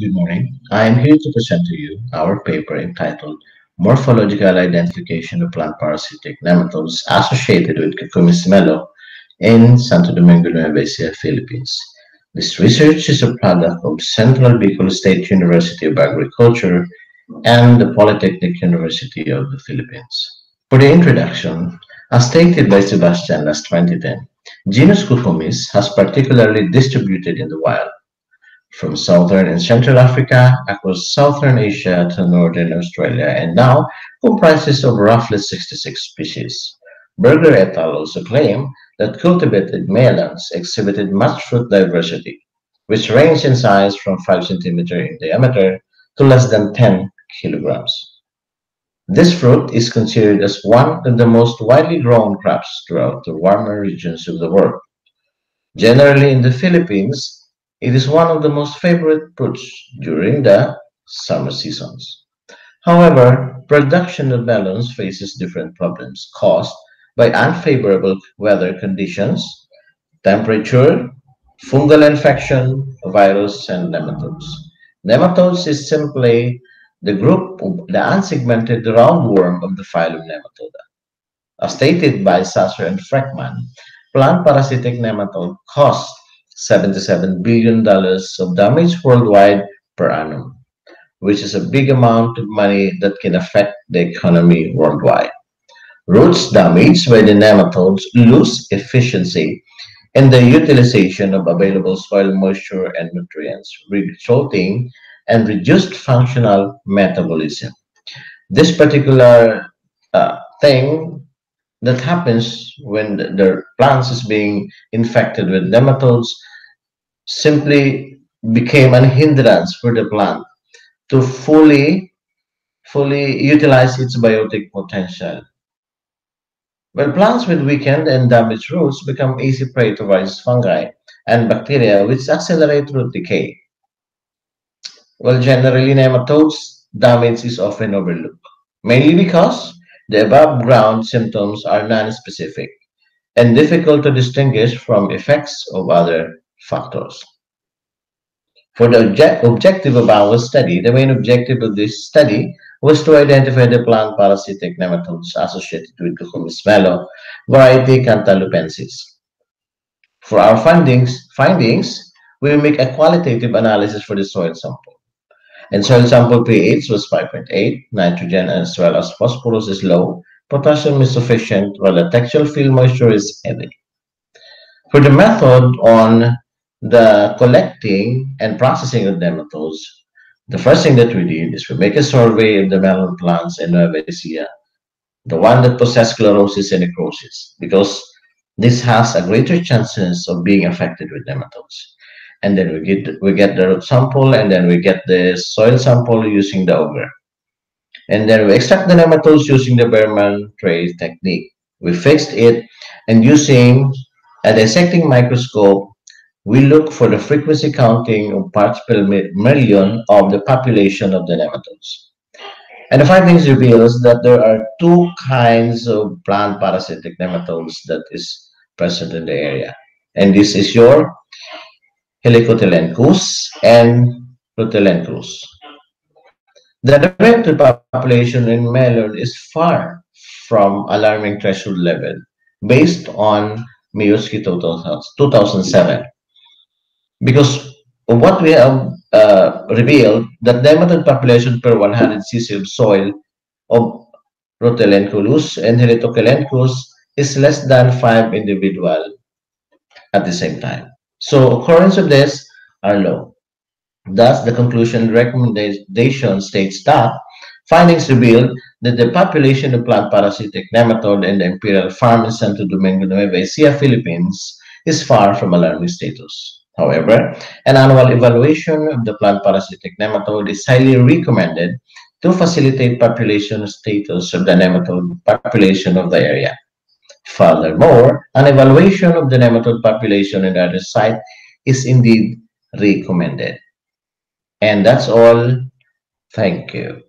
Good morning. I am here to present to you our paper entitled Morphological Identification of Plant Parasitic Nematodes Associated with Cucumis melo in Santo Domingo, Nueva Philippines. This research is a product of Central Bicol State University of Agriculture and the Polytechnic University of the Philippines. For the introduction, as stated by Sebastian last 2010, genus Cucumis has particularly distributed in the wild from southern and central Africa across southern Asia to northern Australia and now comprises of roughly 66 species. Berger et al. also claim that cultivated melons exhibited much fruit diversity, which ranged in size from 5 cm in diameter to less than 10 kilograms. This fruit is considered as one of the most widely grown crops throughout the warmer regions of the world. Generally in the Philippines, it is one of the most favorite fruits during the summer seasons. However, production of melons faces different problems caused by unfavorable weather conditions, temperature, fungal infection, virus, and nematodes. Nematodes is simply the group of the unsegmented roundworm of the phylum Nematoda. As stated by Sasser and Freckman, plant parasitic nematode cost $77 billion of damage worldwide per annum, which is a big amount of money that can affect the economy worldwide. Roots damaged by the nematodes lose efficiency in the utilization of available soil moisture and nutrients, resulting in reduced functional metabolism. This particular uh, thing that happens when the, the plants is being infected with nematodes simply became an hindrance for the plant to fully fully utilize its biotic potential. When plants with weakened and damaged roots become easy prey to various fungi and bacteria which accelerate root decay. Well, generally nematodes damage is often overlooked, mainly because the above ground symptoms are non-specific and difficult to distinguish from effects of other factors. For the object objective of our study, the main objective of this study was to identify the plant parasitic nematodes associated with the melo, variety Cantalupensis. For our findings, findings, we make a qualitative analysis for the soil sample. And soil sample pH was 5.8, nitrogen as well as phosphorus is low, potassium is sufficient, while the textural field moisture is heavy. For the method on the collecting and processing of nematodes, the first thing that we did is we make a survey of the melon plants in Nueva Ecija, the one that possess sclerosis and necrosis, because this has a greater chances of being affected with nematodes and then we get we get the root sample and then we get the soil sample using the auger and then we extract the nematodes using the Baermann tray technique. We fixed it and using a dissecting microscope we look for the frequency counting of parts per million of the population of the nematodes. And the findings reveals that there are two kinds of plant parasitic nematodes that is present in the area. And this is your Helicotylenchus and Rotylenchus. The directed population in melon is far from alarming threshold level based on Miewski 2007 because what we have uh, revealed that nematode population per 100 cc of soil of Rotylenchus and Helicotylenchus is less than 5 individual at the same time. So occurrence of this are low. Thus, the conclusion recommendation states that findings reveal that the population of plant parasitic nematode in the imperial farm in Santo Domingo Nueva Ecija, Philippines is far from alarming status. However, an annual evaluation of the plant parasitic nematode is highly recommended to facilitate population status of the nematode population of the area. Furthermore, an evaluation of the nematode population in other site is indeed recommended. And that's all. Thank you.